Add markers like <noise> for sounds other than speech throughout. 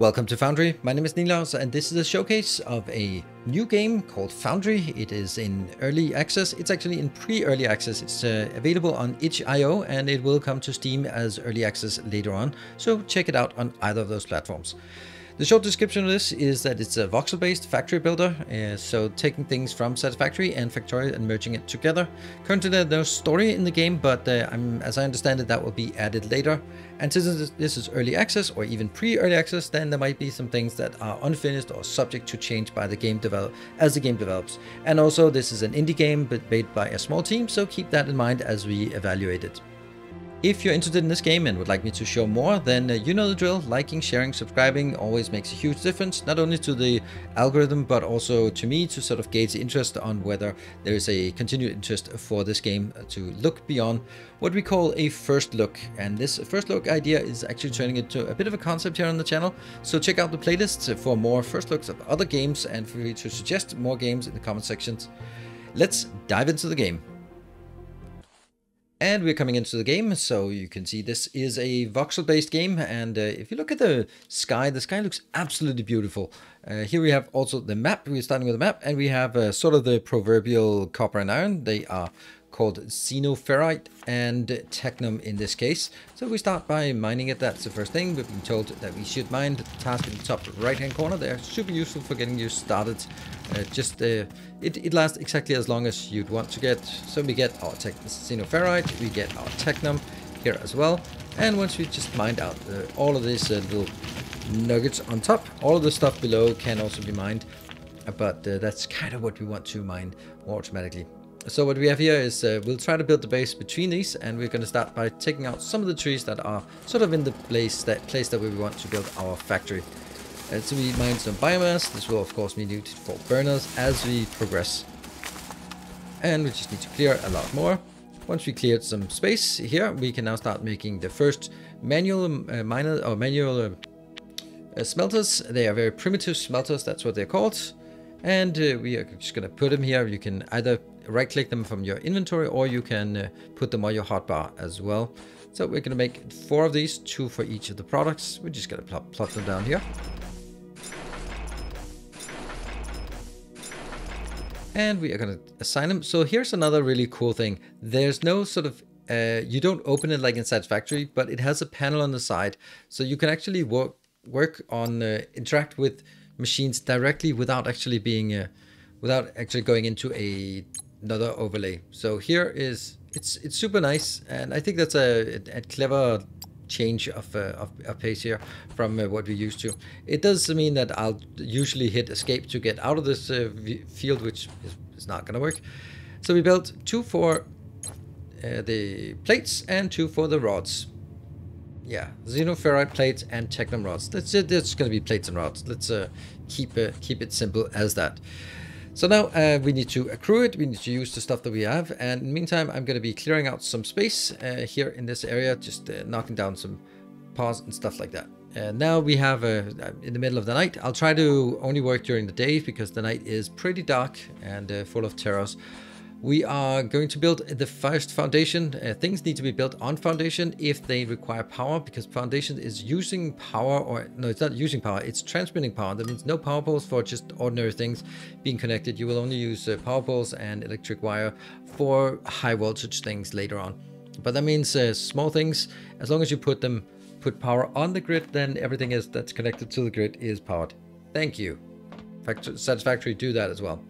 Welcome to Foundry. My name is Nilaus and this is a showcase of a new game called Foundry. It is in early access. It's actually in pre-early access. It's uh, available on itch.io and it will come to Steam as early access later on. So check it out on either of those platforms. The short description of this is that it's a voxel-based factory builder, uh, so taking things from Satisfactory and Factorio and merging it together. Currently there's no story in the game, but uh, as I understand it, that will be added later. And since this is early access or even pre-early access, then there might be some things that are unfinished or subject to change by the game develop as the game develops. And also this is an indie game but made by a small team, so keep that in mind as we evaluate it. If you're interested in this game and would like me to show more, then uh, you know the drill. Liking, sharing, subscribing always makes a huge difference, not only to the algorithm, but also to me to sort of gauge interest on whether there is a continued interest for this game to look beyond what we call a first look. And this first look idea is actually turning into a bit of a concept here on the channel. So check out the playlists for more first looks of other games and feel free to suggest more games in the comment sections. Let's dive into the game. And we're coming into the game, so you can see this is a voxel-based game, and uh, if you look at the sky, the sky looks absolutely beautiful. Uh, here we have also the map, we're starting with the map, and we have uh, sort of the proverbial copper and iron. They are called xenoferrite and technum in this case. So we start by mining it, that's the first thing. We've been told that we should mine the task in the top right hand corner. They're super useful for getting you started. Uh, just uh, it, it lasts exactly as long as you'd want to get. So we get our xenoferrite, we get our technum here as well. And once we just mined out uh, all of these uh, little nuggets on top, all of the stuff below can also be mined. But uh, that's kind of what we want to mine more automatically. So what we have here is uh, we'll try to build the base between these and we're going to start by taking out some of the trees that are sort of in the place that place that we want to build our factory. Uh, so we mine some biomass. This will of course be needed for burners as we progress. And we just need to clear a lot more. Once we cleared some space here, we can now start making the first manual uh, miner or manual uh, uh, smelters. They are very primitive smelters, that's what they're called. And uh, we are just going to put them here. You can either right click them from your inventory or you can uh, put them on your hotbar as well. So we're going to make four of these, two for each of the products. We're just going to plop, plop them down here. And we are going to assign them. So here's another really cool thing. There's no sort of, uh, you don't open it like in Satisfactory, but it has a panel on the side. So you can actually work, work on, uh, interact with machines directly without actually being, uh, without actually going into a another overlay. So here is it's it's super nice, and I think that's a, a clever change of, uh, of, of, pace here from uh, what we're used to. It does mean that I'll usually hit escape to get out of this uh, field, which is, is not going to work. So we built two for uh, the plates and two for the rods. Yeah, xenoferrite plates and technum rods. That's it. It's going to be plates and rods. Let's uh, keep uh, keep it simple as that. So now uh, we need to accrue it, we need to use the stuff that we have, and in the meantime I'm going to be clearing out some space uh, here in this area, just uh, knocking down some paws and stuff like that. And now we have, a, in the middle of the night, I'll try to only work during the day because the night is pretty dark and uh, full of terrors. We are going to build the first foundation. Uh, things need to be built on foundation if they require power because foundation is using power or no, it's not using power. It's transmitting power. That means no power poles for just ordinary things being connected. You will only use uh, power poles and electric wire for high voltage things later on. But that means uh, small things, as long as you put them, put power on the grid, then everything is that's connected to the grid is powered. Thank you. Satisfactory do that as well.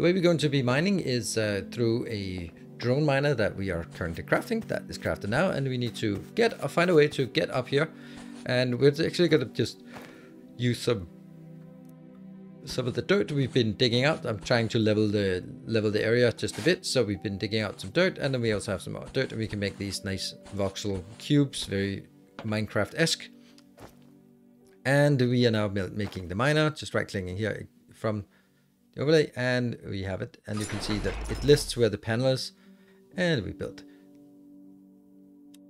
The way we're going to be mining is uh, through a drone miner that we are currently crafting. That is crafted now, and we need to get uh, find a way to get up here. And we're actually going to just use some some of the dirt we've been digging out. I'm trying to level the level the area just a bit. So we've been digging out some dirt, and then we also have some more dirt, and we can make these nice voxel cubes, very Minecraft-esque. And we are now making the miner. Just right-clicking here from overlay and we have it and you can see that it lists where the panel is and we build.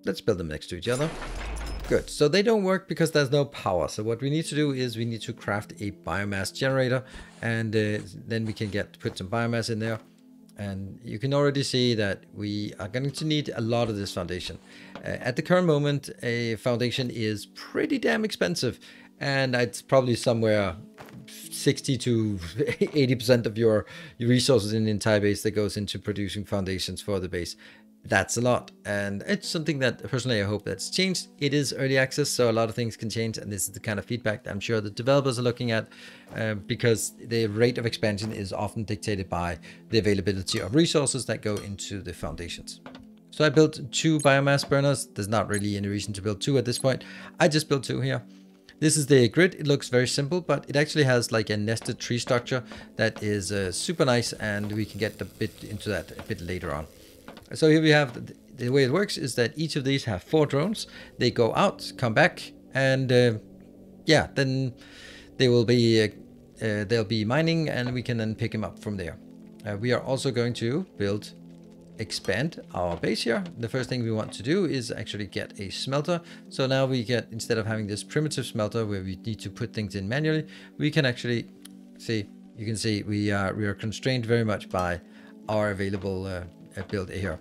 Let's build them next to each other. Good, so they don't work because there's no power. So what we need to do is we need to craft a biomass generator and uh, then we can get put some biomass in there. And you can already see that we are going to need a lot of this foundation. Uh, at the current moment, a foundation is pretty damn expensive and it's probably somewhere 60 to <laughs> 80% of your, resources in the entire base that goes into producing foundations for the base. That's a lot. And it's something that personally I hope that's changed. It is early access, so a lot of things can change. And this is the kind of feedback I'm sure the developers are looking at uh, because the rate of expansion is often dictated by the availability of resources that go into the foundations. So I built two biomass burners. There's not really any reason to build two at this point. I just built two here. This is the grid. It looks very simple, but it actually has like a nested tree structure that is uh, super nice and we can get a bit into that a bit later on. So here we have the, the way it works is that each of these have four drones. They go out, come back, and uh, yeah, then they will be uh, uh, they'll be mining, and we can then pick them up from there. Uh, we are also going to build expand our base here. The first thing we want to do is actually get a smelter. So now we get, instead of having this primitive smelter where we need to put things in manually, we can actually see, you can see we are, we are constrained very much by our available uh, build here.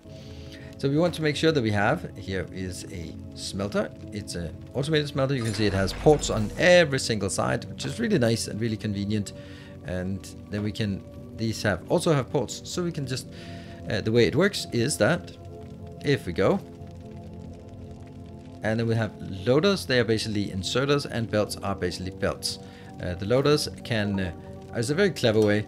So we want to make sure that we have, here is a smelter. It's an automated smelter. You can see it has ports on every single side, which is really nice and really convenient. And then we can, these have also have ports. So we can just uh, the way it works is that if we go, and then we have loaders, they are basically inserters, and belts are basically belts. Uh, the loaders can, uh, it's a very clever way.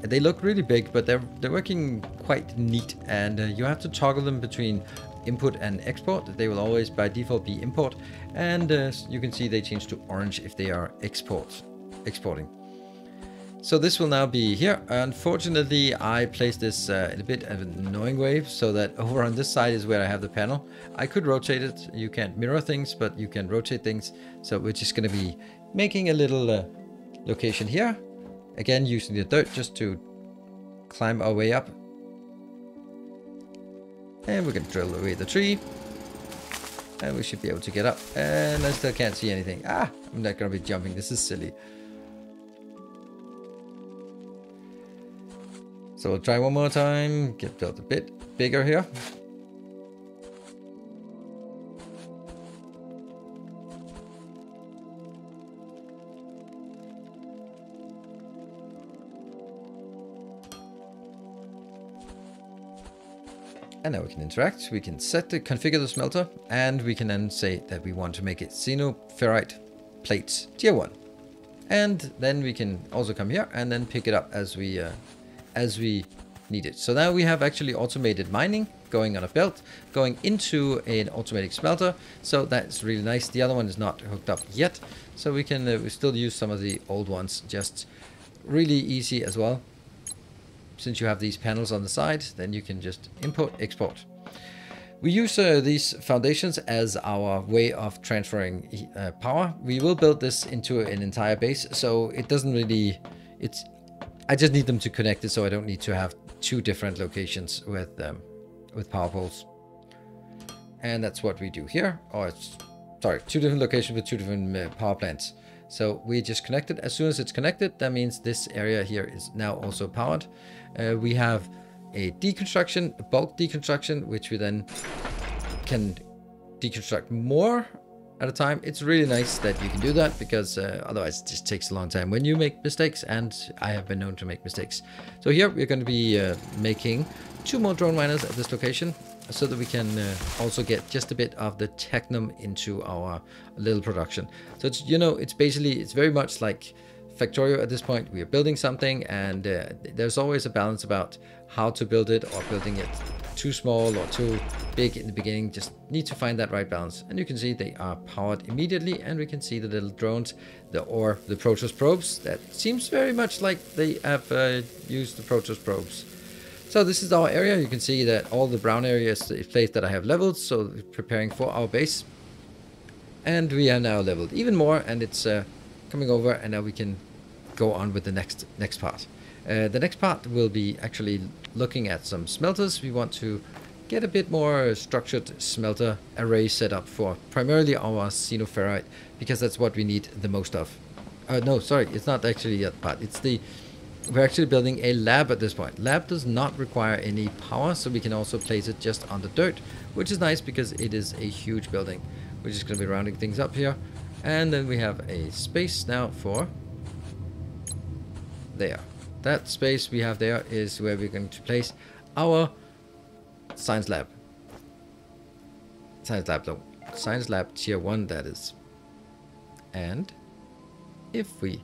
They look really big, but they're they're working quite neat, and uh, you have to toggle them between input and export. They will always by default be import, and uh, you can see they change to orange if they are export exporting. So this will now be here. Unfortunately, I placed this uh, in a bit of an annoying way so that over on this side is where I have the panel. I could rotate it. You can't mirror things, but you can rotate things. So we're just going to be making a little uh, location here. Again, using the dirt just to climb our way up. And we can drill away the tree. And we should be able to get up. And I still can't see anything. Ah, I'm not going to be jumping. This is silly. So we'll try one more time, get built a bit bigger here. And now we can interact. We can set the configure the smelter, and we can then say that we want to make it xenoferrite plates tier one. And then we can also come here and then pick it up as we uh, as we need it. So now we have actually automated mining going on a belt, going into an automatic smelter. So that's really nice. The other one is not hooked up yet. So we can uh, we still use some of the old ones, just really easy as well. Since you have these panels on the side, then you can just import, export. We use uh, these foundations as our way of transferring uh, power. We will build this into an entire base, so it doesn't really, it's I just need them to connect it so I don't need to have two different locations with um, with power poles. And that's what we do here. Or it's, sorry, two different locations with two different uh, power plants. So we just connect it. As soon as it's connected, that means this area here is now also powered. Uh, we have a deconstruction, a bulk deconstruction, which we then can deconstruct more at a time. It's really nice that you can do that because uh, otherwise it just takes a long time when you make mistakes and I have been known to make mistakes. So here we're going to be uh, making two more drone miners at this location so that we can uh, also get just a bit of the technum into our little production. So it's, you know, it's basically, it's very much like Factorio at this point. We are building something and uh, there's always a balance about how to build it or building it too small or too big in the beginning. Just need to find that right balance. And you can see they are powered immediately and we can see the little drones the or the Protoss probes. That seems very much like they have uh, used the Protoss probes. So this is our area. You can see that all the brown areas the place that I have leveled. So preparing for our base. And we are now leveled even more and it's uh, coming over and now we can go on with the next next part. Uh, the next part will be actually looking at some smelters. We want to get a bit more structured smelter array set up for primarily our xenoferrite because that's what we need the most of. Uh, no, sorry, it's not actually that part. It's the we're actually building a lab at this point. Lab does not require any power, so we can also place it just on the dirt, which is nice because it is a huge building. We're just going to be rounding things up here. And then we have a space now for there. That space we have there is where we're going to place our science lab. Science lab, no. Science lab tier 1 that is. And if we,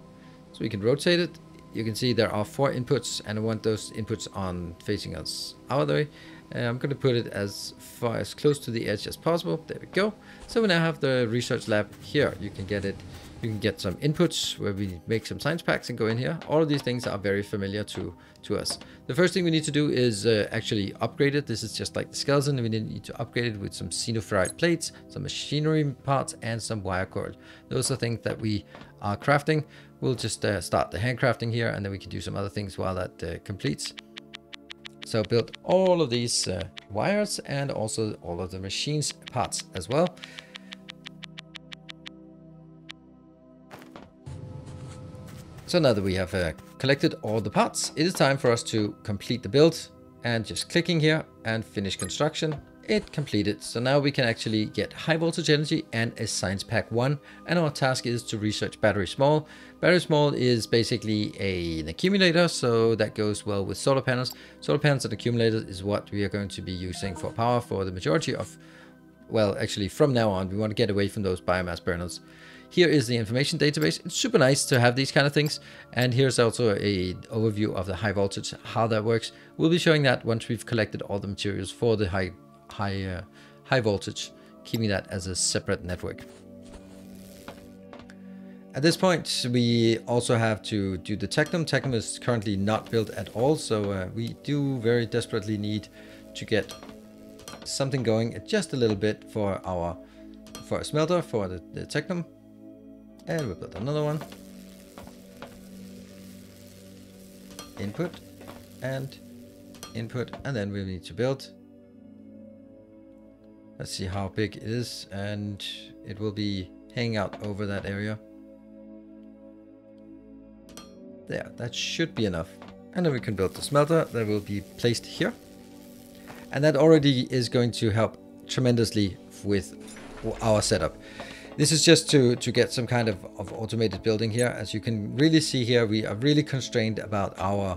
so we can rotate it, you can see there are four inputs and I want those inputs on facing us our way. Uh, I'm going to put it as far as close to the edge as possible. There we go. So we now have the research lab here. You can get it you can get some inputs where we make some science packs and go in here. All of these things are very familiar to, to us. The first thing we need to do is uh, actually upgrade it. This is just like the skeleton. We need to upgrade it with some xenoferrite plates, some machinery parts, and some wire cord. Those are things that we are crafting. We'll just uh, start the handcrafting here, and then we can do some other things while that uh, completes. So build all of these uh, wires and also all of the machines parts as well. So now that we have uh, collected all the parts, it is time for us to complete the build and just clicking here and finish construction, it completed. So now we can actually get high voltage energy and a science pack one. And our task is to research battery small. Battery small is basically a, an accumulator. So that goes well with solar panels. Solar panels and accumulators is what we are going to be using for power for the majority of, well, actually from now on, we want to get away from those biomass burners. Here is the information database. It's super nice to have these kind of things. And here's also a overview of the high voltage, how that works. We'll be showing that once we've collected all the materials for the high, high, uh, high voltage, keeping that as a separate network. At this point, we also have to do the Technum. Technum is currently not built at all, so uh, we do very desperately need to get something going just a little bit for our for a smelter for the, the Technum. And we build another one. Input and input and then we need to build. Let's see how big it is and it will be hanging out over that area. There, that should be enough. And then we can build the smelter that will be placed here. And that already is going to help tremendously with our setup. This is just to, to get some kind of, of automated building here. As you can really see here, we are really constrained about our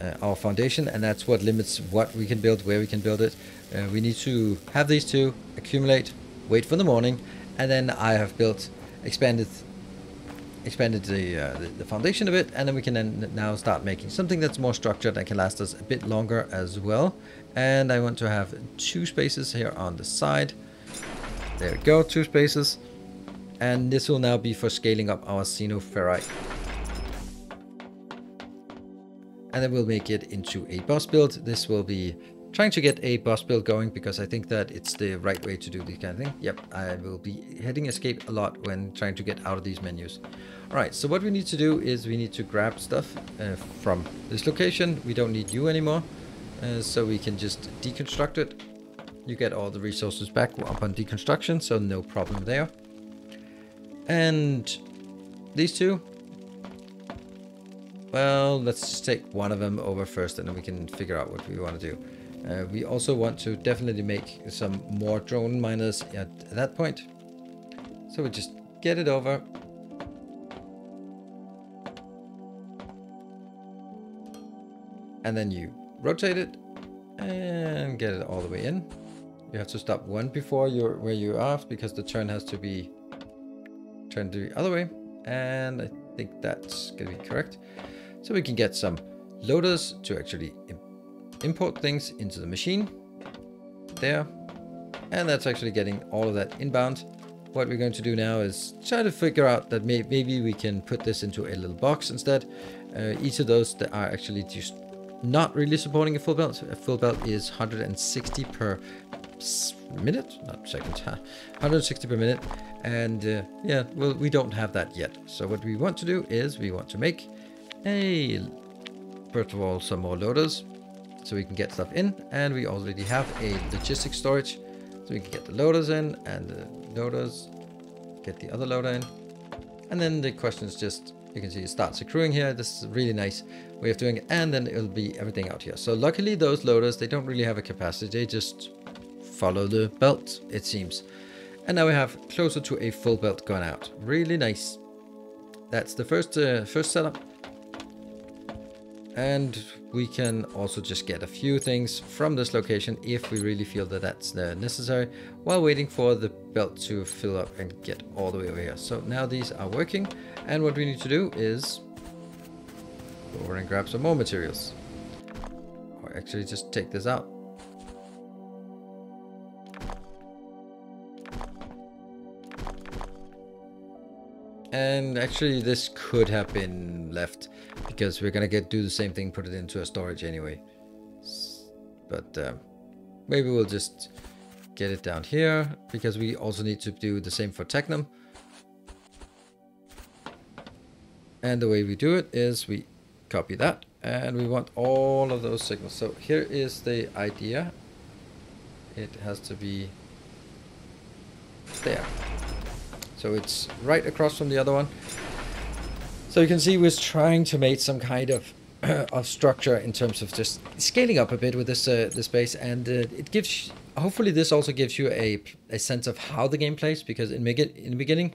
uh, our foundation and that's what limits what we can build, where we can build it. Uh, we need to have these two, accumulate, wait for the morning, and then I have built, expanded expanded the, uh, the, the foundation a bit and then we can then now start making something that's more structured and can last us a bit longer as well and I want to have two spaces here on the side there we go two spaces and this will now be for scaling up our xenoferrite. And then we'll make it into a bus build. This will be trying to get a bus build going because I think that it's the right way to do this kind of thing. Yep, I will be hitting escape a lot when trying to get out of these menus. Alright, so what we need to do is we need to grab stuff uh, from this location. We don't need you anymore, uh, so we can just deconstruct it. You get all the resources back upon deconstruction, so no problem there. And these two, well, let's just take one of them over first and then we can figure out what we want to do. Uh, we also want to definitely make some more drone miners at that point. So we just get it over. And then you rotate it and get it all the way in. You have to stop one before you're where you are because the turn has to be turn the other way. And I think that's going to be correct. So we can get some loaders to actually import things into the machine. There. And that's actually getting all of that inbound. What we're going to do now is try to figure out that may maybe we can put this into a little box instead. Uh, each of those that are actually just not really supporting a full belt. A full belt is 160 per minute, not second, 160 per minute. And uh, yeah, well, we don't have that yet. So what we want to do is we want to make a, first of all, some more loaders so we can get stuff in. And we already have a logistic storage. So we can get the loaders in and the loaders, get the other loader in. And then the question is just, you can see it starts accruing here. This is really nice way of doing it. And then it'll be everything out here. So luckily those loaders, they don't really have a capacity. They just follow the belt, it seems. And now we have closer to a full belt gone out. Really nice. That's the first uh, first setup. And we can also just get a few things from this location if we really feel that that's uh, necessary while waiting for the belt to fill up and get all the way over here. So now these are working and what we need to do is go over and grab some more materials. Or actually just take this out. And actually this could have been left because we're gonna get do the same thing, put it into a storage anyway. But uh, maybe we'll just get it down here because we also need to do the same for Technum. And the way we do it is we copy that and we want all of those signals. So here is the idea. It has to be there. So it's right across from the other one. So you can see we're trying to make some kind of <clears throat> of structure in terms of just scaling up a bit with this uh, this base, and uh, it gives. Hopefully, this also gives you a a sense of how the game plays because in in the beginning,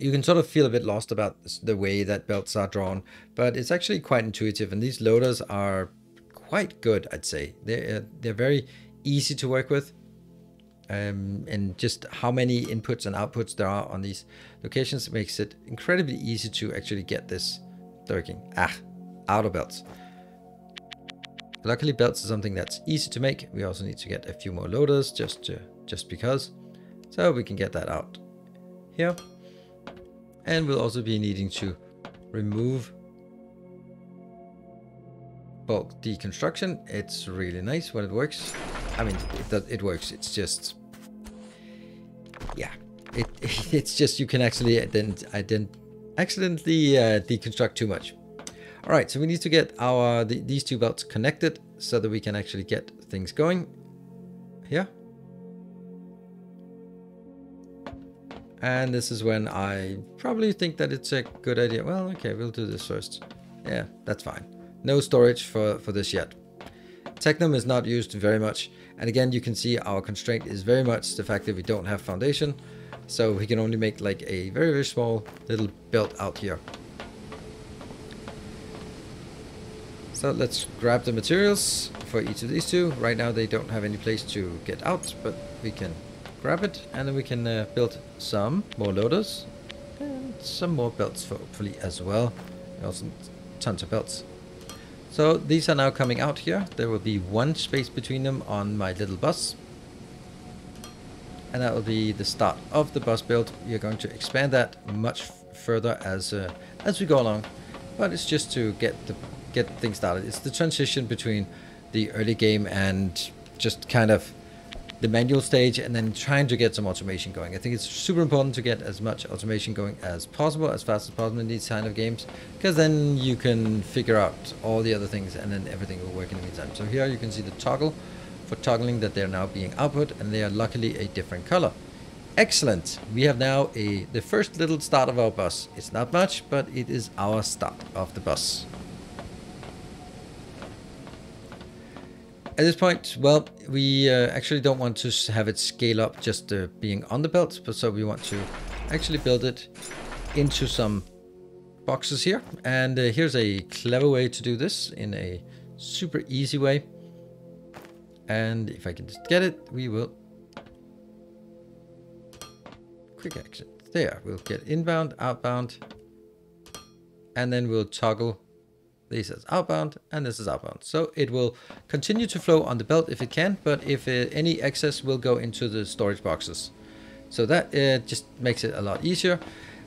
you can sort of feel a bit lost about the way that belts are drawn, but it's actually quite intuitive, and these loaders are quite good. I'd say they're uh, they're very easy to work with um, and just how many inputs and outputs there are on these locations makes it incredibly easy to actually get this working. Ah, out of belts. Luckily, belts is something that's easy to make. We also need to get a few more loaders just to, just because. So we can get that out here. And we'll also be needing to remove bulk deconstruction. It's really nice when it works. I mean, it, it works. It's just, yeah, it, <laughs> it's just you can actually ident, ident, accidentally uh, deconstruct too much. All right, so we need to get our the, these two belts connected so that we can actually get things going here. And this is when I probably think that it's a good idea. Well, okay, we'll do this first. Yeah, that's fine. No storage for, for this yet. Technum is not used very much. And again, you can see our constraint is very much the fact that we don't have foundation. So we can only make like a very, very small little belt out here. So let's grab the materials for each of these two. Right now they don't have any place to get out, but we can grab it and then we can uh, build some more loaders and some more belts for hopefully as well. Also tons of belts. So these are now coming out here. There will be one space between them on my little bus. And that will be the start of the bus build. We are going to expand that much further as uh, as we go along. But it's just to get the get things started. It's the transition between the early game and just kind of the manual stage and then trying to get some automation going. I think it's super important to get as much automation going as possible, as fast as possible in these kind of games, because then you can figure out all the other things and then everything will work in the meantime. So here you can see the toggle for toggling that they're now being output and they are luckily a different color. Excellent. We have now a the first little start of our bus. It's not much, but it is our start of the bus. At this point, well, we uh, actually don't want to have it scale up just uh, being on the belt, but so we want to actually build it into some boxes here. And uh, here's a clever way to do this in a super easy way. And if I can just get it, we will quick exit. There, we'll get inbound, outbound, and then we'll toggle this is outbound and this is outbound. So it will continue to flow on the belt if it can, but if uh, any excess will go into the storage boxes. So that uh, just makes it a lot easier.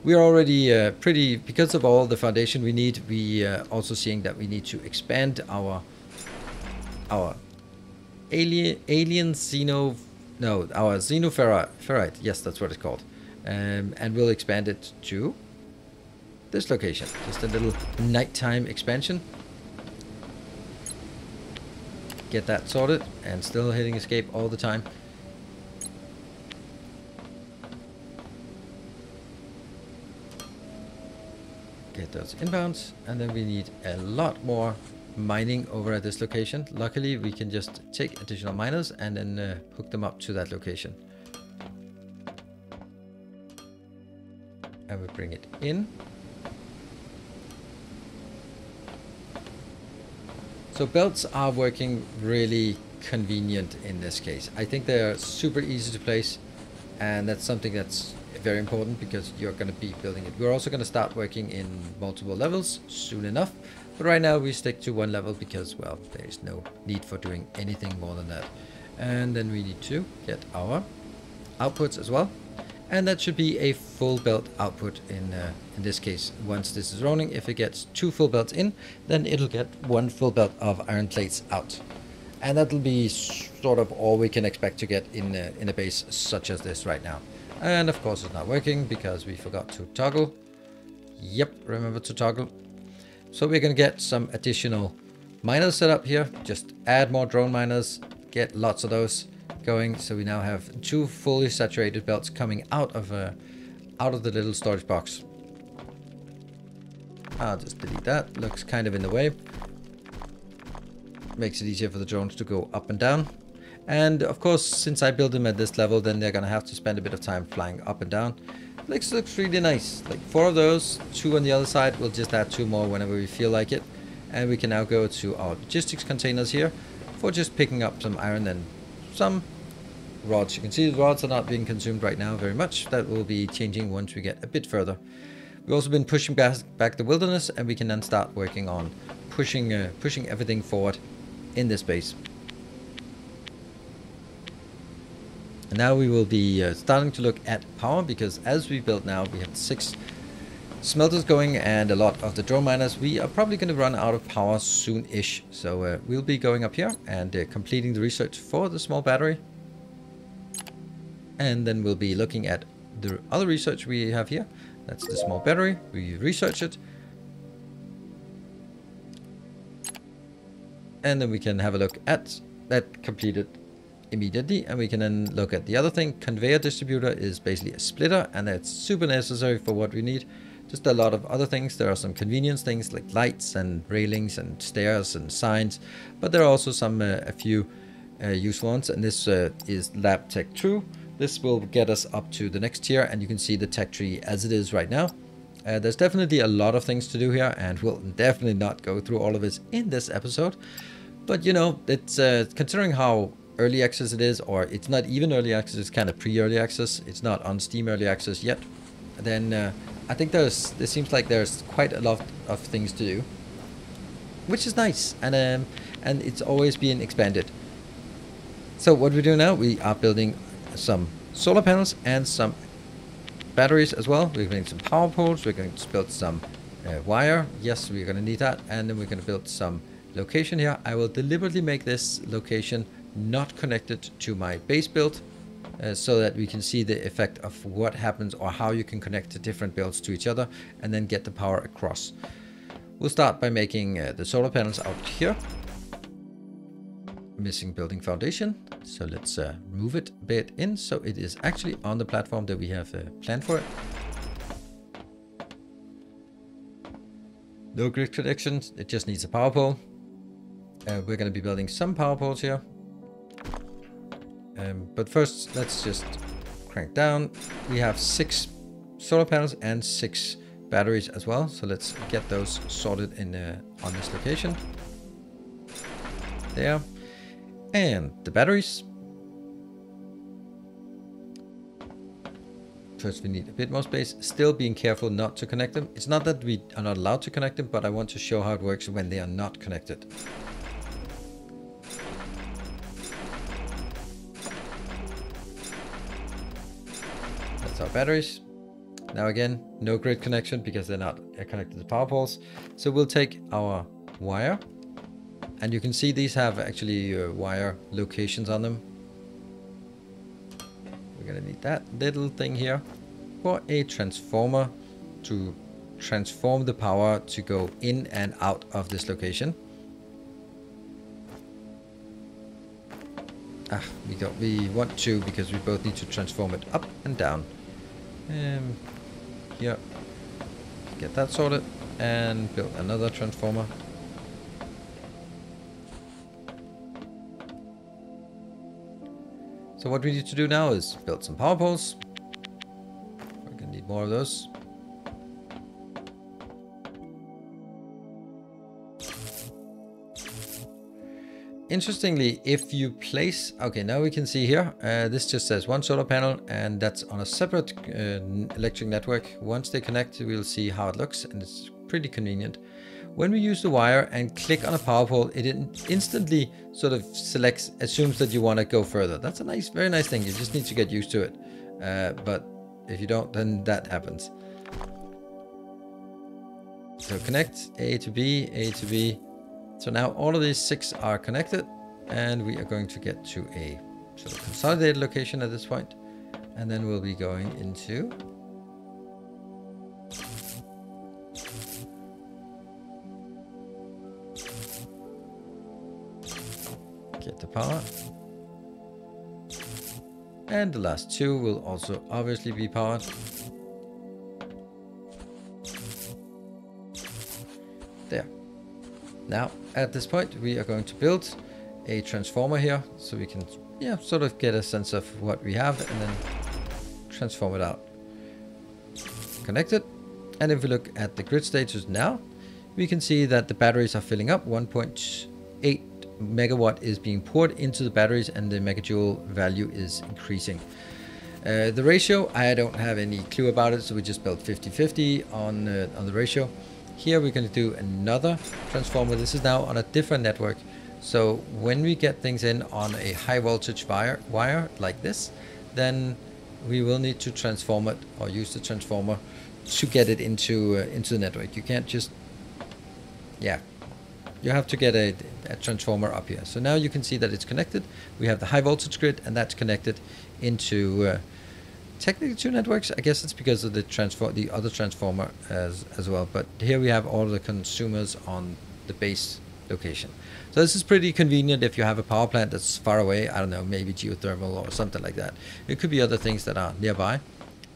We are already uh, pretty, because of all the foundation we need, we uh, also seeing that we need to expand our our alien alien xeno no our xenoferrite yes that's what it's called um, and we'll expand it to this location. Just a little nighttime expansion. Get that sorted and still hitting escape all the time. Get those inbounds and then we need a lot more mining over at this location. Luckily we can just take additional miners and then uh, hook them up to that location. and we bring it in. So belts are working really convenient in this case. I think they're super easy to place and that's something that's very important because you're going to be building it. We're also going to start working in multiple levels soon enough. But right now we stick to one level because, well, there is no need for doing anything more than that. And then we need to get our outputs as well. And that should be a full belt output in, uh, in this case. Once this is running, if it gets two full belts in, then it'll get one full belt of iron plates out. And that'll be sort of all we can expect to get in, uh, in a base such as this right now. And of course it's not working because we forgot to toggle. Yep, remember to toggle. So we're to get some additional miners set up here. Just add more drone miners, get lots of those going. So we now have two fully saturated belts coming out of uh, out of the little storage box. I'll just delete that. Looks kind of in the way. Makes it easier for the drones to go up and down. And of course, since I build them at this level, then they're gonna have to spend a bit of time flying up and down. Looks looks really nice. Like four of those, two on the other side. We'll just add two more whenever we feel like it. And we can now go to our logistics containers here for just picking up some iron and some rods. You can see the rods are not being consumed right now very much. That will be changing once we get a bit further. We've also been pushing back, the wilderness and we can then start working on pushing uh, pushing everything forward in this base. And now we will be uh, starting to look at power because as we build now, we have six smelters going and a lot of the drone miners. We are probably going to run out of power soon-ish. So uh, we'll be going up here and uh, completing the research for the small battery. And then we'll be looking at the other research we have here. That's the small battery. We research it. And then we can have a look at that completed immediately and we can then look at the other thing conveyor distributor is basically a splitter and that's super necessary for what we need just a lot of other things there are some convenience things like lights and railings and stairs and signs but there are also some uh, a few uh, useful ones and this uh, is lab tech 2 this will get us up to the next tier and you can see the tech tree as it is right now uh, there's definitely a lot of things to do here and we'll definitely not go through all of it in this episode but you know it's uh, considering how early access it is, or it's not even early access, it's kind of pre-early access, it's not on Steam early access yet, then uh, I think there's, there seems like there's quite a lot of things to do, which is nice, and um, and it's always being expanded. So what we do now, we are building some solar panels and some batteries as well. We're building some power poles, we're going to build some uh, wire, yes, we're going to need that, and then we're going to build some location here. I will deliberately make this location not connected to my base build uh, so that we can see the effect of what happens or how you can connect the different builds to each other and then get the power across. We'll start by making uh, the solar panels out here. Missing building foundation. So let's uh, move it a bit in so it is actually on the platform that we have uh, planned for it. No grid connections, it just needs a power pole. Uh, we're going to be building some power poles here. Um, but first, let's just crank down. We have six solar panels and six batteries as well. So let's get those sorted in uh, on this location. There. And the batteries. First we need a bit more space. Still being careful not to connect them. It's not that we are not allowed to connect them, but I want to show how it works when they are not connected. That's our batteries. Now again, no grid connection because they're not connected to power poles. So we'll take our wire and you can see these have actually uh, wire locations on them. We're gonna need that little thing here for a transformer to transform the power to go in and out of this location. Ah, we don't we want to because we both need to transform it up and down. Um, yeah. Get that sorted and build another transformer. So what we need to do now is build some power poles. We're gonna need more of those. Interestingly, if you place... Okay, now we can see here, uh, this just says one solar panel and that's on a separate uh, electric network. Once they connect, we'll see how it looks and it's pretty convenient. When we use the wire and click on a power pole, it instantly sort of selects, assumes that you want to go further. That's a nice, very nice thing. You just need to get used to it. Uh, but if you don't, then that happens. So connect A to B, A to B. So now all of these six are connected and we are going to get to a sort of consolidated location at this point. And then we'll be going into get the power. And the last two will also obviously be powered. There. Now, at this point, we are going to build a transformer here, so we can, yeah, sort of get a sense of what we have, and then transform it out. Connect it, and if we look at the grid status now, we can see that the batteries are filling up 1.8 megawatt is being poured into the batteries and the megajoule value is increasing. Uh, the ratio, I don't have any clue about it, so we just built 50-50 on, uh, on the ratio. Here we're going to do another transformer. This is now on a different network. So when we get things in on a high voltage wire, wire like this, then we will need to transform it or use the transformer to get it into uh, into the network. You can't just, yeah, you have to get a, a, transformer up here. So now you can see that it's connected. We have the high voltage grid and that's connected into uh, technically two networks. I guess it's because of the transfer, the other transformer as, as well. But here we have all the consumers on the base location. So this is pretty convenient if you have a power plant that's far away. I don't know, maybe geothermal or something like that. It could be other things that are nearby.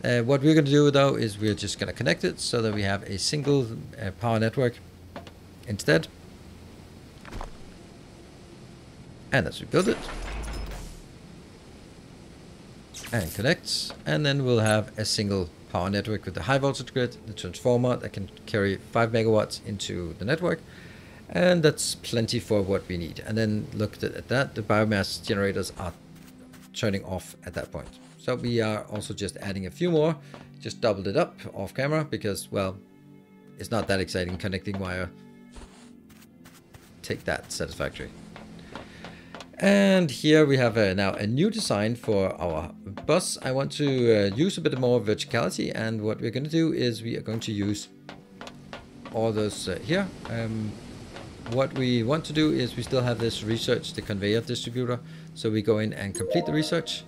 Uh, what we're going to do though is we're just going to connect it so that we have a single uh, power network instead. And as we build it, and connects, and then we'll have a single power network with the high voltage grid, the transformer that can carry 5 megawatts into the network, and that's plenty for what we need. And then look at that, the biomass generators are turning off at that point. So we are also just adding a few more, just doubled it up off camera because, well, it's not that exciting connecting wire. Take that, satisfactory. And here we have uh, now a new design for our bus. I want to uh, use a bit more verticality and what we're going to do is we are going to use all those uh, here. Um, what we want to do is we still have this research the conveyor distributor. So we go in and complete the research.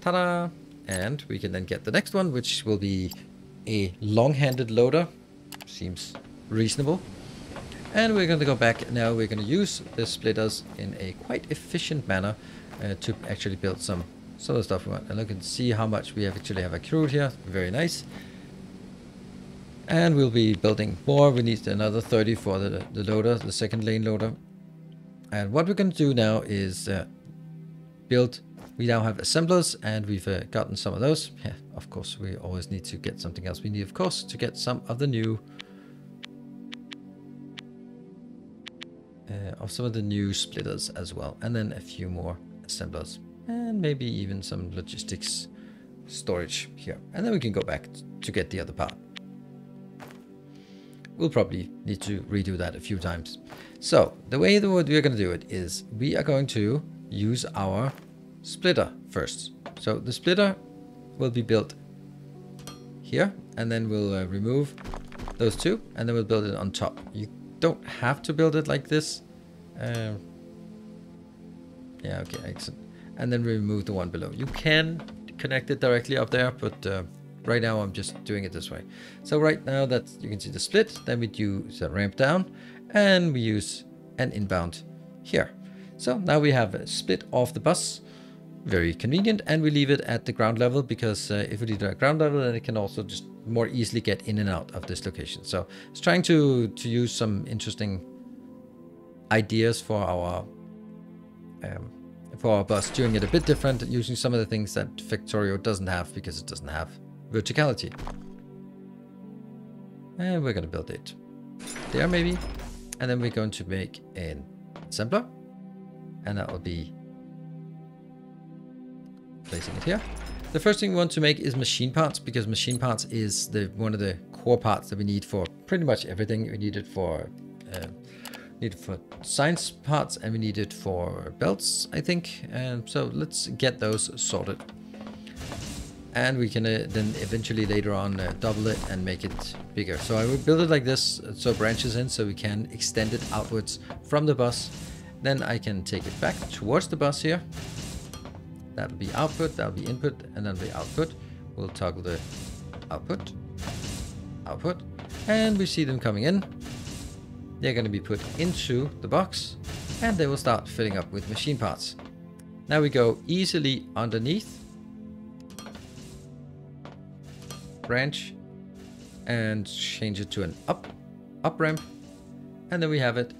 Ta-da! And we can then get the next one, which will be a long-handed loader. Seems reasonable. And we're going to go back now. We're going to use the splitters in a quite efficient manner uh, to actually build some some of stuff we want. And look and see how much we have actually have accrued here. Very nice. And we'll be building more. We need another 30 for the, the loader, the second lane loader. And what we're going to do now is uh, build. We now have assemblers and we've uh, gotten some of those. Yeah, of course, we always need to get something else. We need, of course, to get some of the new of some of the new splitters as well. And then a few more assemblers and maybe even some logistics storage here. And then we can go back to get the other part. We'll probably need to redo that a few times. So the way that we're going to do it is we are going to use our splitter first. So the splitter will be built here and then we'll uh, remove those two and then we'll build it on top. You don't have to build it like this. Um, yeah, okay, excellent. And then remove the one below. You can connect it directly up there, but uh, right now I'm just doing it this way. So right now that you can see the split, then we use a ramp down and we use an inbound here. So now we have a split off the bus, very convenient, and we leave it at the ground level because uh, if we leave it at ground level, then it can also just more easily get in and out of this location. So it's trying to, to use some interesting ideas for our um, for our bus, doing it a bit different, using some of the things that Factorio doesn't have because it doesn't have verticality. And we're going to build it there maybe. And then we're going to make an assembler. And that will be placing it here. The first thing we want to make is machine parts because machine parts is the one of the core parts that we need for pretty much everything. We need it for uh, need it for science parts and we need it for belts, I think. And so let's get those sorted. And we can uh, then eventually later on uh, double it and make it bigger. So I will build it like this so branches in so we can extend it outwards from the bus. Then I can take it back towards the bus here That'll be output, that'll be input, and then the output. We'll toggle the output, output, and we see them coming in. They're going to be put into the box, and they will start filling up with machine parts. Now we go easily underneath, branch, and change it to an up, up ramp, and then we have it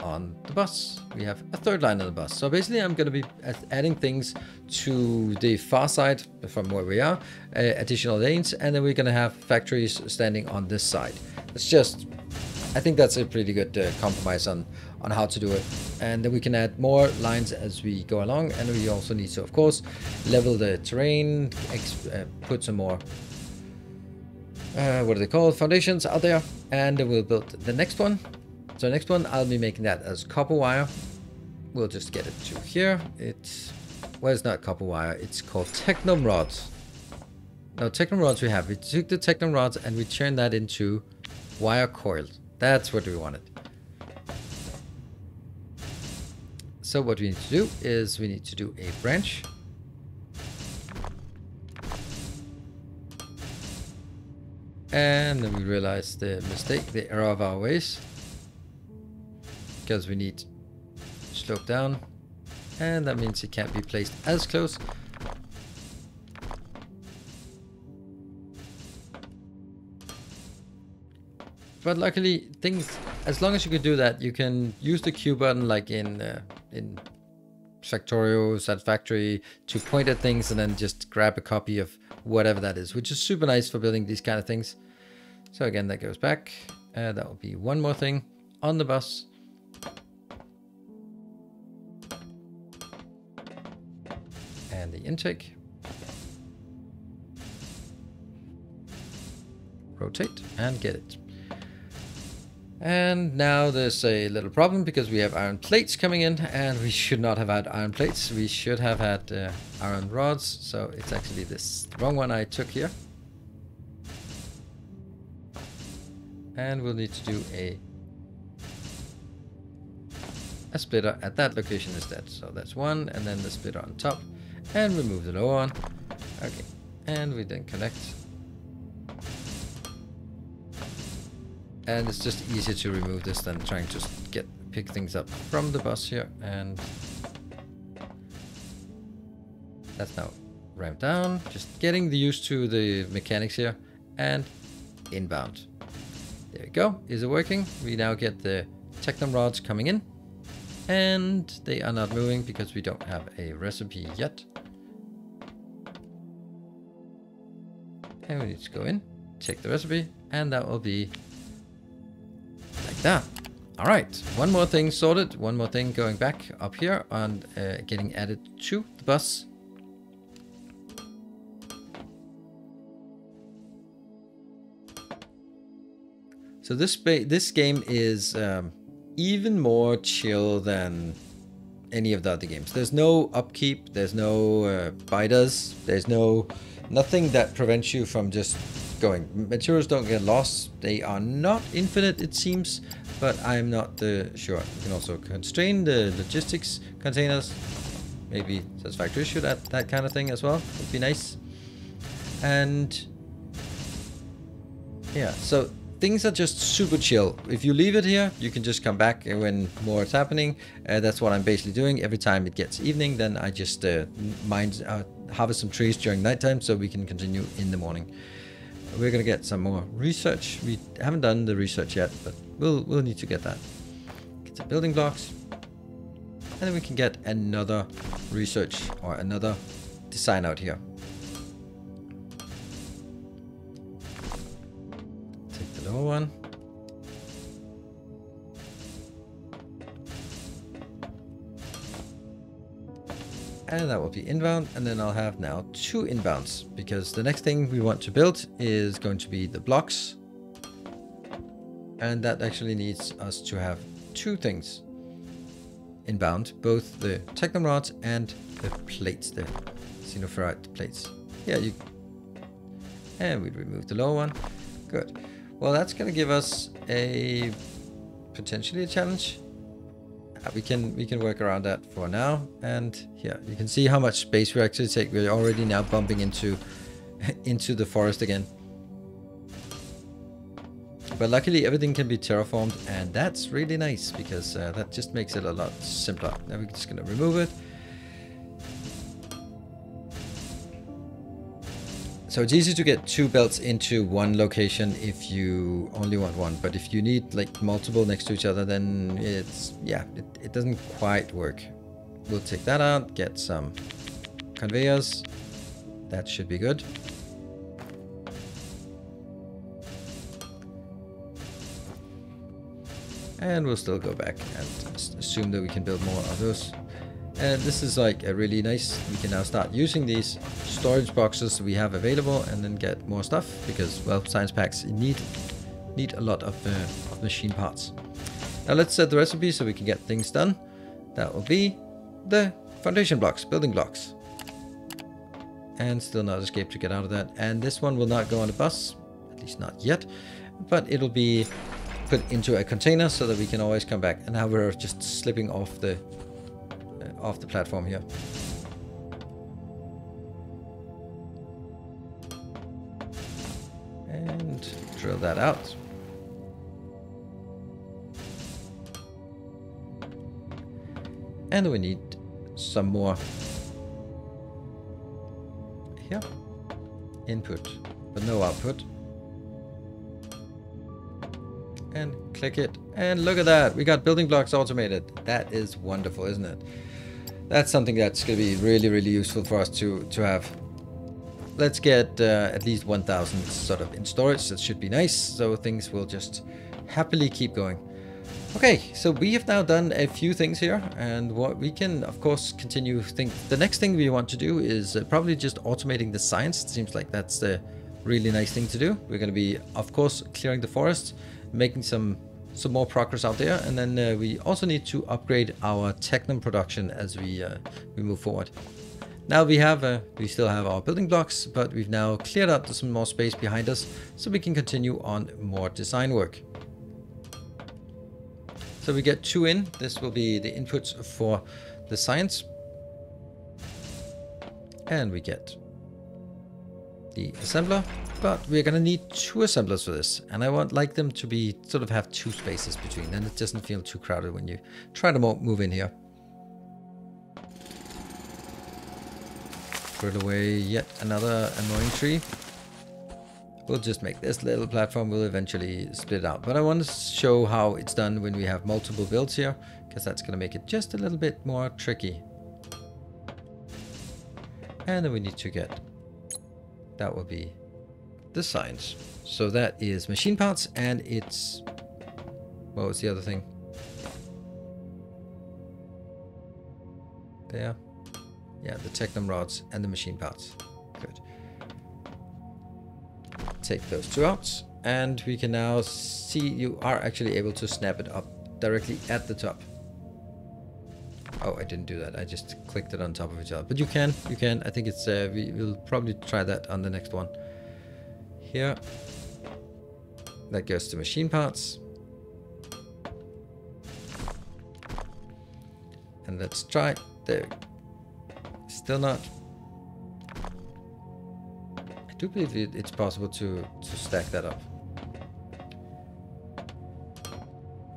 on the bus. We have a third line on the bus. So basically I'm going to be adding things to the far side from where we are, uh, additional lanes, and then we're going to have factories standing on this side. It's just, I think that's a pretty good uh, compromise on, on how to do it. And then we can add more lines as we go along. And we also need to, of course, level the terrain, uh, put some more uh, what are they called? Foundations out there. And we'll build the next one. So next one, I'll be making that as copper wire. We'll just get it to here. It's, well, it's not copper wire. It's called Technum rods. Now, Technum rods we have. We took the Technum rods and we turned that into wire coils. That's what we wanted. So what we need to do is we need to do a branch. And then we realize the mistake, the error of our ways because we need slope down and that means it can't be placed as close but luckily things as long as you can do that you can use the Q button like in uh, in Factorio, Satisfactory to point at things and then just grab a copy of whatever that is, which is super nice for building these kind of things. So again, that goes back. Uh, that will be one more thing on the bus. and the intake. Rotate and get it. And now there's a little problem because we have iron plates coming in and we should not have had iron plates. We should have had uh, iron rods. So it's actually this wrong one I took here. And we'll need to do a a splitter at that location instead. So that's one and then the splitter on top and remove the lower one. Okay, and we then connect. And it's just easier to remove this than trying to get pick things up from the bus here. And that's now ramped down. Just getting the used to the mechanics here. And inbound. There we go. Is it working? We now get the Technum rods coming in. And they are not moving because we don't have a recipe yet. And we need to go in, check the recipe, and that will be that. All right, one more thing sorted, one more thing going back up here and uh, getting added to the bus. So this this game is um, even more chill than any of the other games. There's no upkeep, there's no uh, biters, there's no nothing that prevents you from just going. Materials don't get lost. They are not infinite, it seems, but I'm not uh, sure. You can also constrain the logistics containers. Maybe Satisfactory should add that kind of thing as well. Would be nice. And yeah, so things are just super chill. If you leave it here, you can just come back when more is happening. Uh, that's what I'm basically doing. Every time it gets evening, then I just uh, mind, uh, harvest some trees during nighttime so we can continue in the morning. We're gonna get some more research. We haven't done the research yet, but we'll we'll need to get that. Get some building blocks, and then we can get another research or another design out here. Take the lower one. And that will be inbound and then I'll have now two inbounds because the next thing we want to build is going to be the blocks. And that actually needs us to have two things inbound both the technum rods and the plates the xenoferrite plates. Yeah you and we remove the lower one. Good. Well that's gonna give us a potentially a challenge we can we can work around that for now. And yeah you can see how much space we actually take. We're already now bumping into <laughs> into the forest again. But luckily everything can be terraformed and that's really nice because uh, that just makes it a lot simpler. Now we're just gonna remove it So it's easy to get two belts into one location if you only want one, but if you need like multiple next to each other, then it's, yeah, it, it doesn't quite work. We'll take that out, get some conveyors. That should be good. And we'll still go back and assume that we can build more of those and this is like a really nice, we can now start using these storage boxes we have available and then get more stuff because, well, science packs need need a lot of, uh, of machine parts. Now let's set the recipe so we can get things done. That will be the foundation blocks, building blocks. And still not escape to get out of that. And this one will not go on the bus, at least not yet, but it'll be put into a container so that we can always come back. And now we're just slipping off the Uh, off the platform here. And drill that out. And we need some more here. Input, but no output. And click it. And look at that. We got building blocks automated. That is wonderful, isn't it? That's something that's going to be really, really useful for us to, to have. Let's get uh, at least 1000 sort of in storage. That should be nice. So things will just happily keep going. Okay, so we have now done a few things here and what we can of course continue think the next thing we want to do is uh, probably just automating the science. It seems like that's the really nice thing to do. We're going to be of course clearing the forest, making some some more progress out there. And then uh, we also need to upgrade our Technum production as we, uh, we move forward. Now we have, uh, we still have our building blocks, but we've now cleared out some more space behind us so we can continue on more design work. So we get two in. This will be the inputs for the science. And we get the assembler but we're gonna need two assemblers for this, and I want like them to be sort of have two spaces between, and it doesn't feel too crowded when you try to move in here. Drill away yet another annoying tree. We'll just make this little platform, we'll eventually split out. But I want to show how it's done when we have multiple builds here, because that's going to make it just a little bit more tricky. And then we need to get, that will be the signs. So that is machine parts and it's... What was the other thing? There. Yeah, the Technum rods and the machine parts. Good. Take those two out. And we can now see you are actually able to snap it up directly at the top. Oh, I didn't do that. I just clicked it on top of each other. But you can, you can. I think it's, uh, we will probably try that on the next one here. That goes to machine parts. And let's try. it. There. Still not. I do believe it, it's possible to, to stack that up.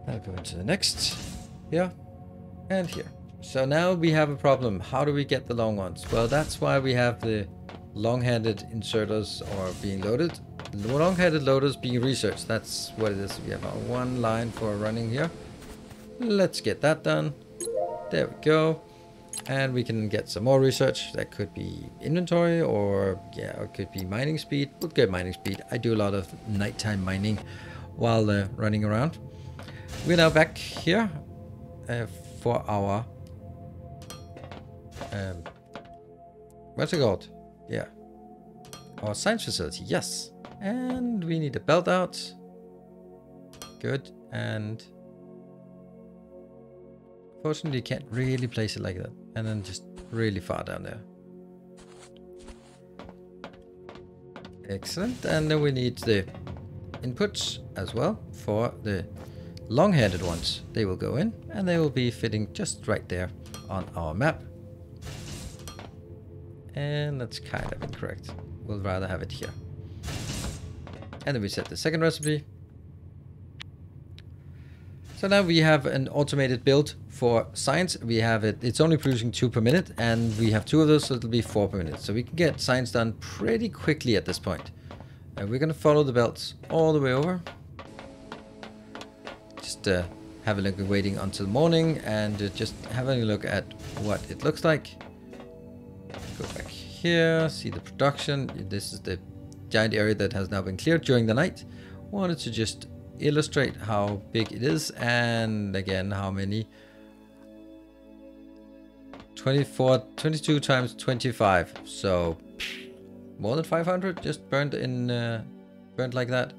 I'll go into the next. Here. And here. So now we have a problem. How do we get the long ones? Well, that's why we have the long-handed inserters are being loaded long-headed loaders being researched. That's what it is. We have our one line for running here. Let's get that done. There we go. And we can get some more research. That could be inventory or, yeah, it could be mining speed. We'll get mining speed. I do a lot of nighttime mining while uh, running around. We're now back here uh, for our um, what's it called? Yeah. Our science facility, yes. And we need a belt out. Good. And fortunately you can't really place it like that. And then just really far down there. Excellent. And then we need the inputs as well for the long-handed ones. They will go in and they will be fitting just right there on our map. And that's kind of incorrect. We'll rather have it here. And then we set the second recipe. So now we have an automated build for science. We have it, it's only producing two per minute and we have two of those, so it'll be four per minute. So we can get science done pretty quickly at this point. And we're gonna follow the belts all the way over. Just uh, have a look at waiting until morning and uh, just having a look at what it looks like. Go back here, see the production. This is the giant area that has now been cleared during the night. Wanted to just illustrate how big it is and again how many? 24 22 times 25 so more than 500 just burned in uh, burned like that.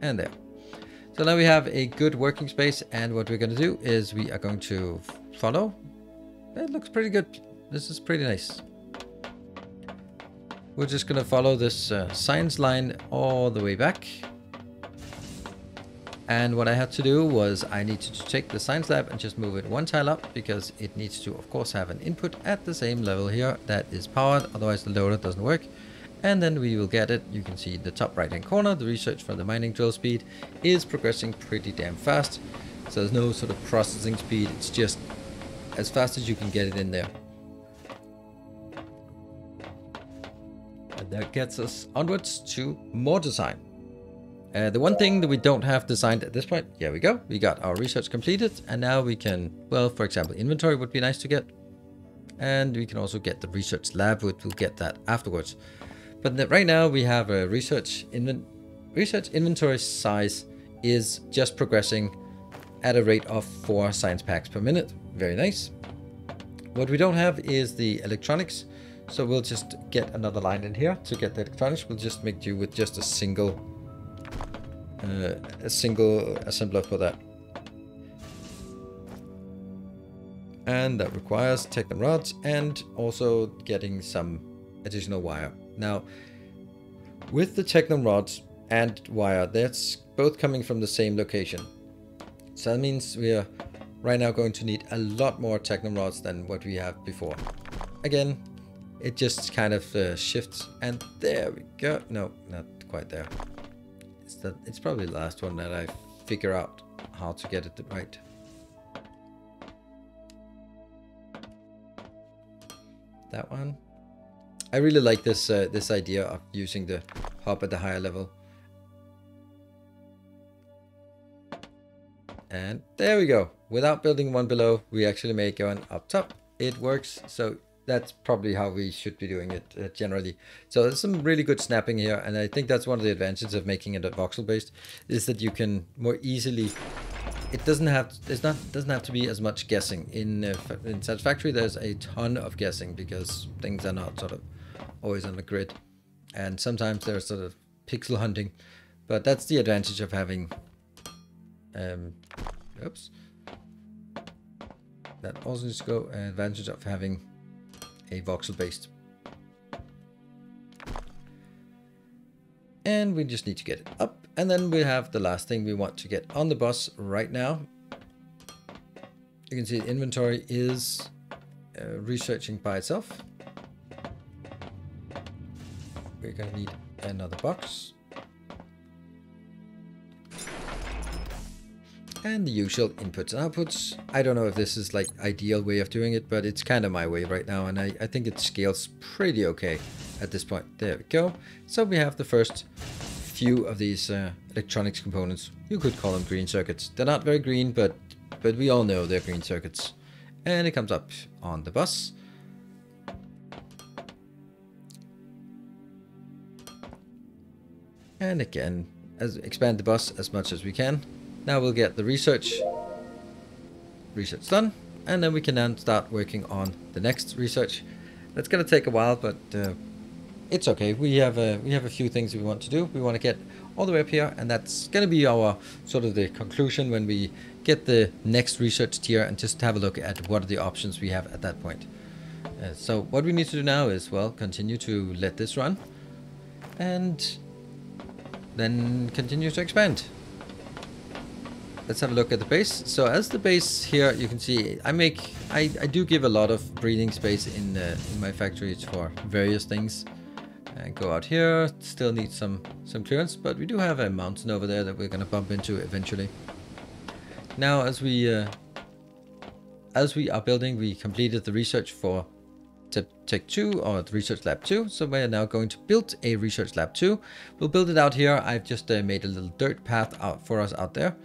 And there. So now we have a good working space and what we're going to do is we are going to follow. It looks pretty good this is pretty nice we're just going to follow this uh, science line all the way back. And what I had to do was I needed to take the science lab and just move it one tile up because it needs to, of course, have an input at the same level here that is powered. Otherwise, the loader doesn't work. And then we will get it. You can see the top right hand corner, the research for the mining drill speed is progressing pretty damn fast. So there's no sort of processing speed. It's just as fast as you can get it in there. That gets us onwards to more design. Uh, the one thing that we don't have designed at this point, here we go. We got our research completed and now we can, well, for example, inventory would be nice to get. And we can also get the research lab, which we'll get that afterwards. But right now we have a research, inven research inventory size is just progressing at a rate of four science packs per minute. Very nice. What we don't have is the electronics. So we'll just get another line in here to get the electronics. We'll just make do with just a single uh, a single assembler for that. And that requires Technum rods and also getting some additional wire. Now, with the Technum rods and wire, that's both coming from the same location. So that means we are right now going to need a lot more Technum rods than what we have before. Again, it just kind of uh, shifts. And there we go. No not quite there. It's that it's probably the last one that I figure out how to get it right that one. I really like this uh, this idea of using the hop at the higher level. And there we go. Without building one below we actually make one up top. It works. So that's probably how we should be doing it uh, generally. So there's some really good snapping here, and I think that's one of the advantages of making it a voxel based, is that you can more easily. It doesn't have it's not doesn't have to be as much guessing in uh, in Satisfactory. There's a ton of guessing because things are not sort of always on the grid, and sometimes there's sort of pixel hunting, but that's the advantage of having. Um, oops. That also is go advantage of having a voxel based. And we just need to get it up. And then we have the last thing we want to get on the bus right now. You can see the inventory is uh, researching by itself. We're to need another box. And the usual inputs and outputs. I don't know if this is like ideal way of doing it, but it's kind of my way right now. And I, I think it scales pretty okay at this point. There we go. So we have the first few of these uh, electronics components. You could call them green circuits. They're not very green, but, but we all know they're green circuits. And it comes up on the bus. And again, as expand the bus as much as we can. Now we'll get the research research done and then we can then start working on the next research. That's gonna take a while, but uh, it's okay. We have a we have a few things we want to do. We want to get all the way up here, and that's gonna be our sort of the conclusion when we get the next research tier and just have a look at what are the options we have at that point. Uh, so what we need to do now is well continue to let this run, and then continue to expand. Let's have a look at the base. So as the base here, you can see I make, I, I do give a lot of breathing space in, uh, in my factories for various things. And go out here, still need some, some clearance, but we do have a mountain over there that we're gonna bump into eventually. Now as we, uh, as we are building, we completed the research for Tech 2 or the Research Lab 2. So we're now going to build a Research Lab 2. We'll build it out here. I've just uh, made a little dirt path out for us out there.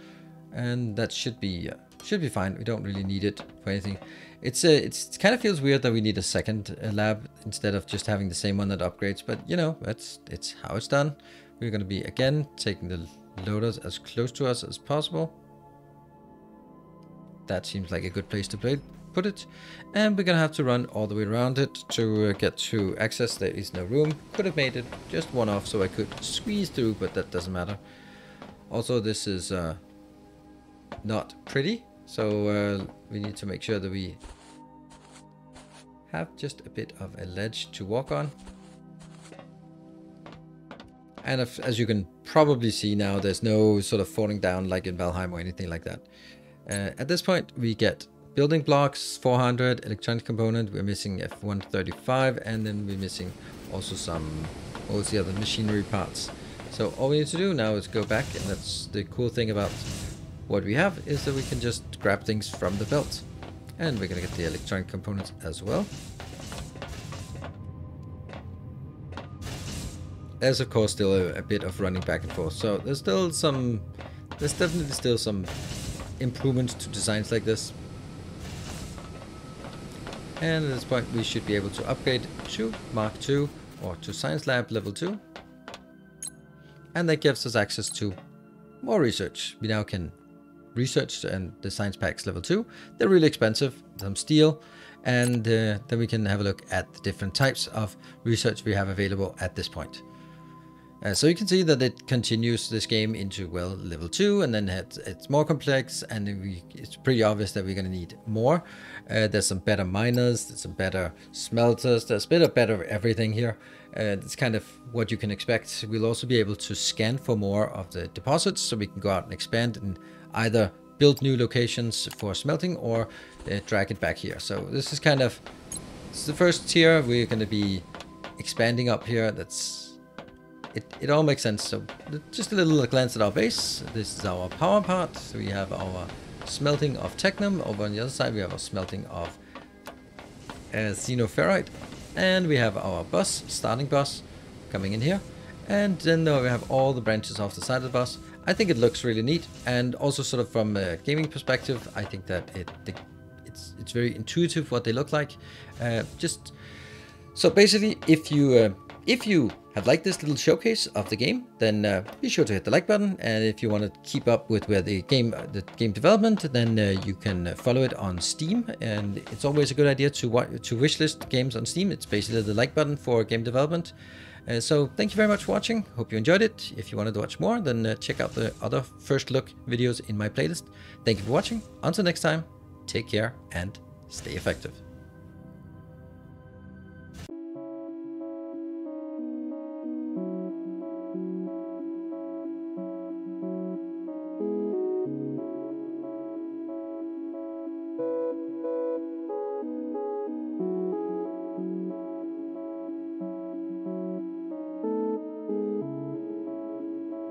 And that should be uh, should be fine. We don't really need it for anything. It's uh, it's it kind of feels weird that we need a second uh, lab instead of just having the same one that upgrades. But you know, that's it's how it's done. We're going to be again taking the loaders as close to us as possible. That seems like a good place to play put it. And we're gonna have to run all the way around it to uh, get to access. There is no room. Could have made it just one off so I could squeeze through, but that doesn't matter. Also, this is uh, not pretty. So uh, we need to make sure that we have just a bit of a ledge to walk on. And if, as you can probably see now, there's no sort of falling down like in Valheim or anything like that. Uh, at this point, we get building blocks 400 electronic component we're missing f135 and then we're missing also some all the other machinery parts so all we need to do now is go back and that's the cool thing about what we have is that we can just grab things from the belt and we're gonna get the electronic components as well there's of course still a, a bit of running back and forth so there's still some there's definitely still some improvements to designs like this and at this point we should be able to upgrade to Mark II or to Science Lab level 2. And that gives us access to more research. We now can research and the science packs level 2. They're really expensive, some steel, and uh, then we can have a look at the different types of research we have available at this point. Uh, so you can see that it continues this game into, well, level 2, and then it's, it's more complex, and we, it's pretty obvious that we're going to need more. Uh, there's some better miners, there's some better smelters, there's a bit of better everything here. Uh, it's kind of what you can expect. We'll also be able to scan for more of the deposits, so we can go out and expand and either build new locations for smelting or uh, drag it back here. So this is kind of, is the first tier. We're going to be expanding up here. That's it, it all makes sense. So just a little glance at our base. This is our power part. So we have our smelting of technum. Over on the other side, we have our smelting of uh, xenoferrite. And we have our bus, starting bus, coming in here. And then uh, we have all the branches off the side of the bus. I think it looks really neat. And also sort of from a gaming perspective, I think that it it's, it's very intuitive what they look like. Uh, just so basically, if you uh, if you have liked this little showcase of the game, then uh, be sure to hit the like button. And if you want to keep up with where the game, the game development, then uh, you can uh, follow it on Steam. And it's always a good idea to to wishlist games on Steam. It's basically the like button for game development. Uh, so thank you very much for watching. Hope you enjoyed it. If you wanted to watch more, then uh, check out the other first look videos in my playlist. Thank you for watching. Until next time, take care and stay effective.